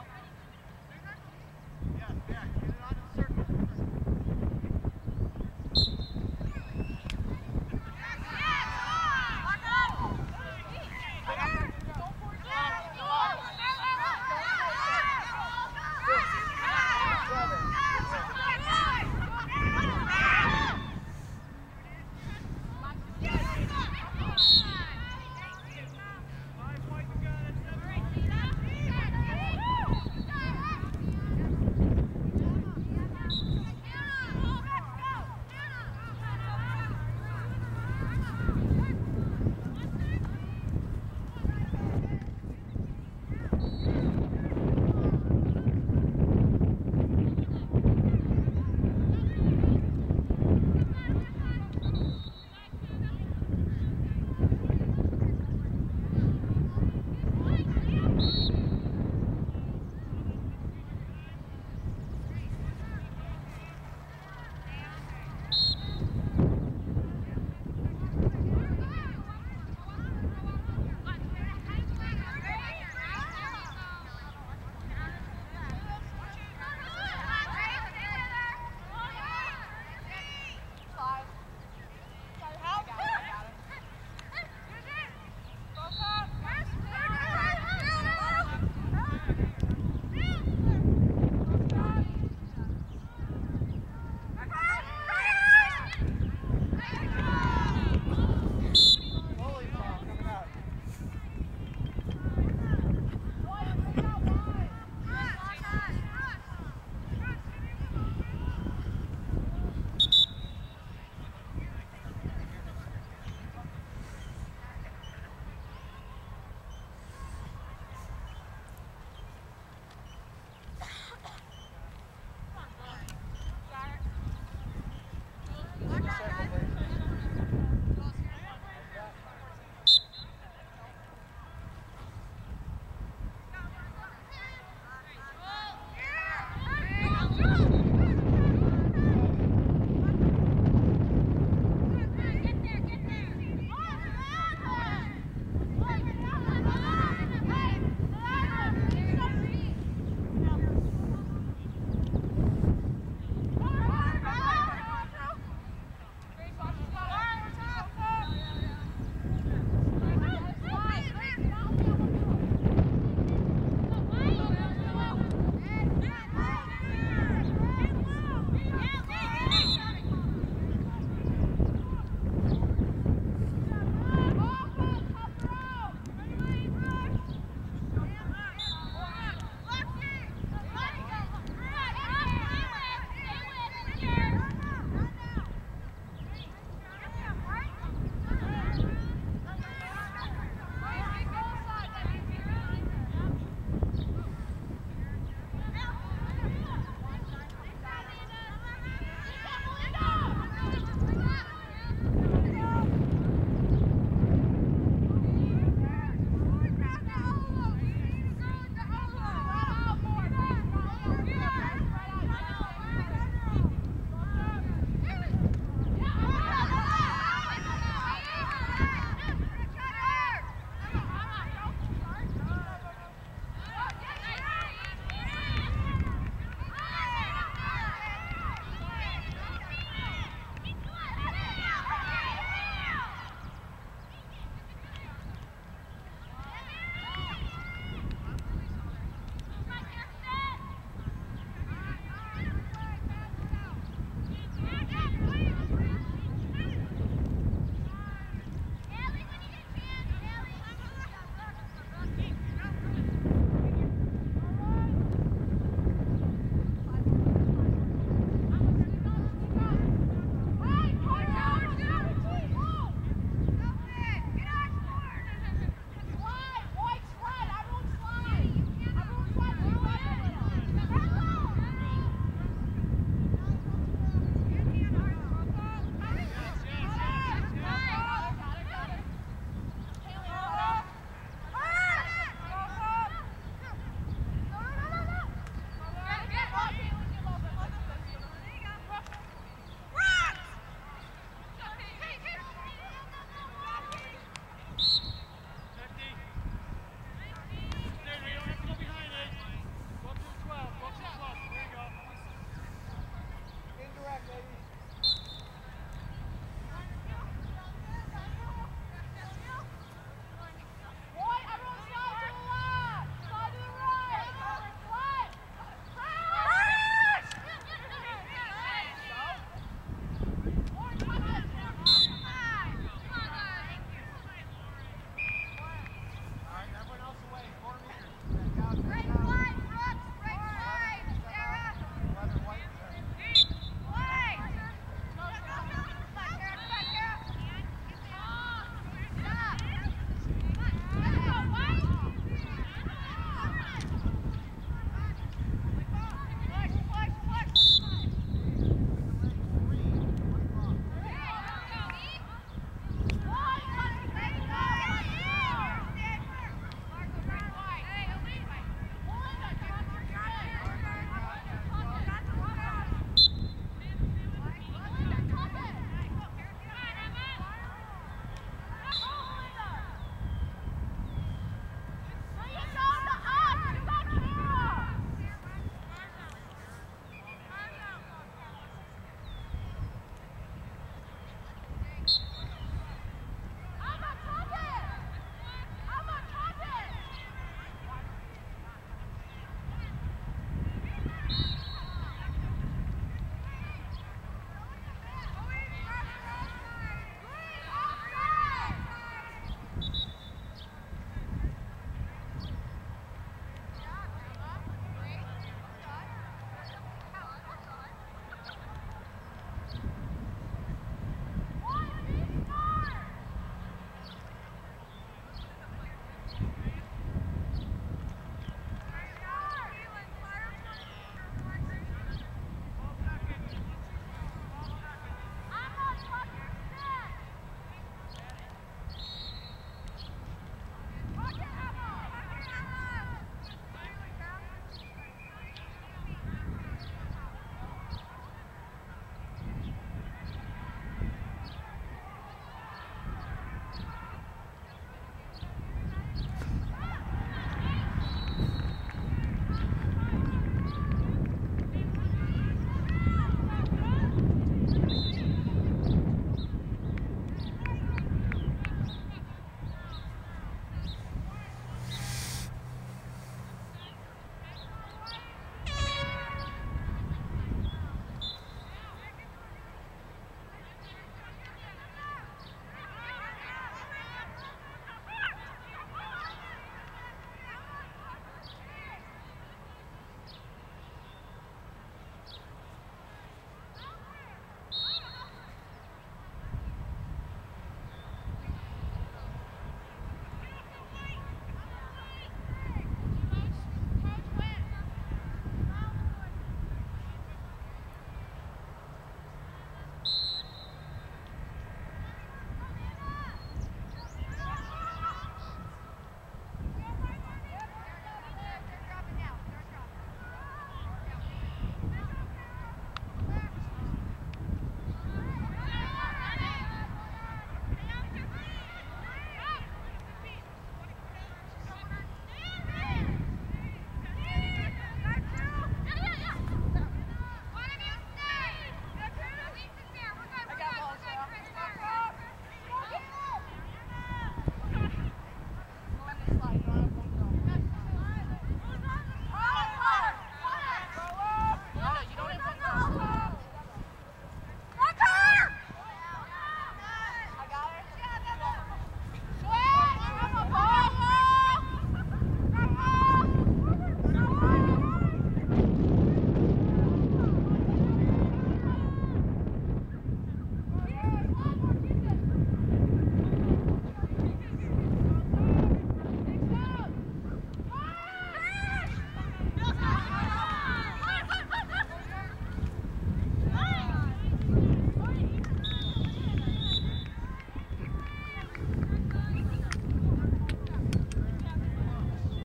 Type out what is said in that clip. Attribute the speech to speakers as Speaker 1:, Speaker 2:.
Speaker 1: out. Get. Yeah, yeah, get it on the circle.